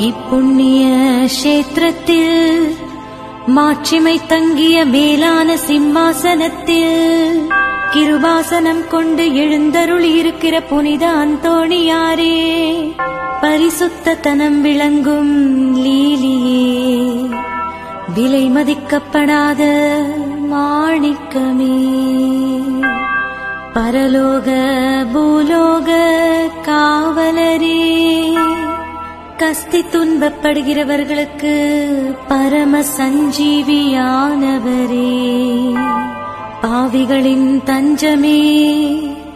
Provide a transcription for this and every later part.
இப்புண்ணிய கஷேத்திரத்தில் மாட்சிமை தங்கிய மேலான சிம்மாசனத்தில் கிருபாசனம் கொண்டு எழுந்தருளி இருக்கிற புனித அந்தோணியாரே பரிசுத்தத்தனம் விளங்கும் லீலியே விலை மதிக்கப்படாத மாணிக்கமே பரலோக பூ அஸ்தி துன்பப்படுகிறவர்களுக்கு பரம சஞ்சீவியானவரே. பாவிகளின் தஞ்சமே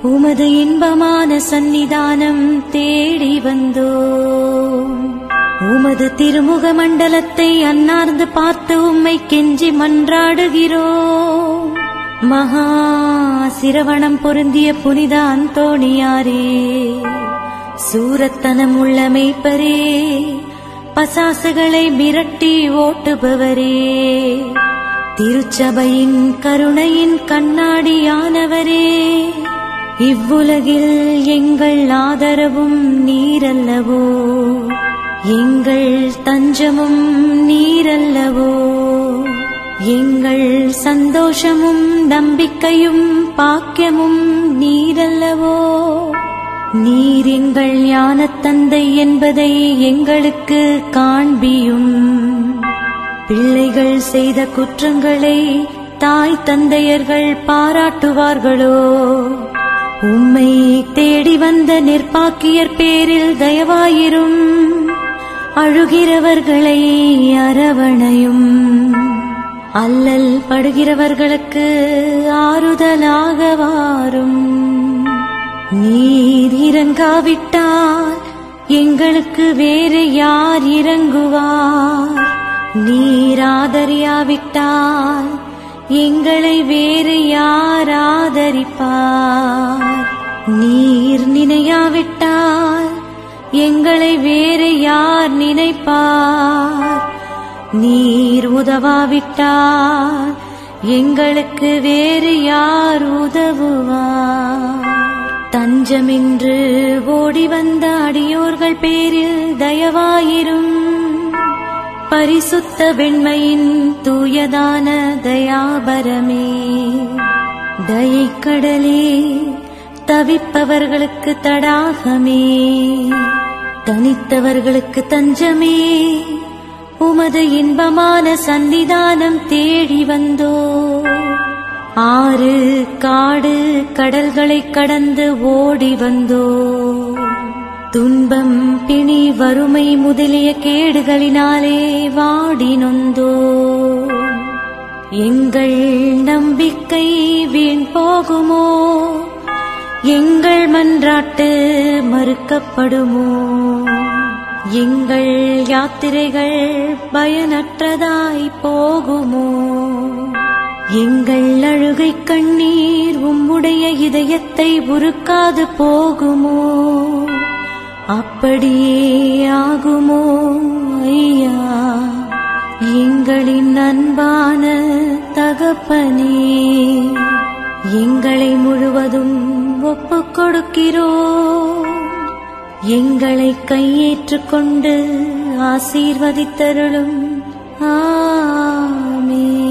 உமது இன்பமான சந்நிதானம் தேடி வந்தோ. உமது திருமுக மண்டலத்தை அன்னார்ந்து பார்த்து உம்மை கெஞ்சி மன்றாடுகிறோ. மகா சிரவணம் பொருந்திய புனித அந்தோணியாரே. சூரத்தனம் உள்ள மெய்ப்பரே பசாசுகளை மிரட்டி ஓட்டுபவரே. திருச்சபையின் கருணையின் கண்ணாடியானவரே. இவ்வுலகில் எங்கள் ஆதரவும் நீரல்லவோ? எங்கள் தஞ்சமும் நீரல்லவோ? எங்கள் சந்தோஷமும் நம்பிக்கையும் பாக்கியமும் நீரல்லவோ? நீர் எங்கள் ஞான தந்தை என்பதை எங்களுக்கு காண்பியும். பிள்ளைகள் செய்த குற்றங்களை தாய் தந்தையர்கள் பாராட்டுவார்களோ? உம்மை தேடி வந்த நிற்பாக்கியர் பேரில் தயவாயிரும். அழுகிறவர்களை அரவணையும். அல்லல் படுகிறவர்களுக்கு ஆறுதலாக வாரும். நீர் இறங்காவிட்டால் எங்களுக்கு வேறு யார் இறங்குவார். நீர் ஆதரியாவிட்டால் எங்களை வேறு யார் ஆதரிப்பார். நீர் நினையாவிட்டால் எங்களை வேறு யார் நினைப்பார். நீர் உதவாவிட்டால் எங்களுக்கு வேறு யார் உதவுவார். தஞ்சமின்று ஓடி வந்த அடியோர்கள் பேரில் தயவாயிரும். பரிசுத்த வெண்மையின் தூயதான தயாபரமே. தயைக்கடலே தவிப்பவர்களுக்கு தடாகமே. தனித்தவர்களுக்கு தஞ்சமே. உமது இன்பமான சன்னிதானம் தேடி வந்தோ ஆறு காடு கடல்களை கடந்து ஓடி வந்தோ. துன்பம் பிணி வறுமை முதலிய கேடுகளினாலே வாடி நொந்தோ. எங்கள் நம்பிக்கை வீண் போகுமோ? எங்கள் மன்றாட்டு மறுக்கப்படுமோ? எங்கள் யாத்திரைகள் பயனற்றதாய் போகுமோ? எங்கள் அழுகை கண்ணீர் உம்முடைய இதயத்தை உருக்காது போகுமோ? அப்படியே ஆகுமோ ஐயா? எங்களின் அன்பான தகப்பனே எங்களை முழுவதும் ஒப்பு கொடுக்கிறோ? எங்களை கையேற்றுக்கொண்டு ஆசீர்வதித்தருளும். ஆமே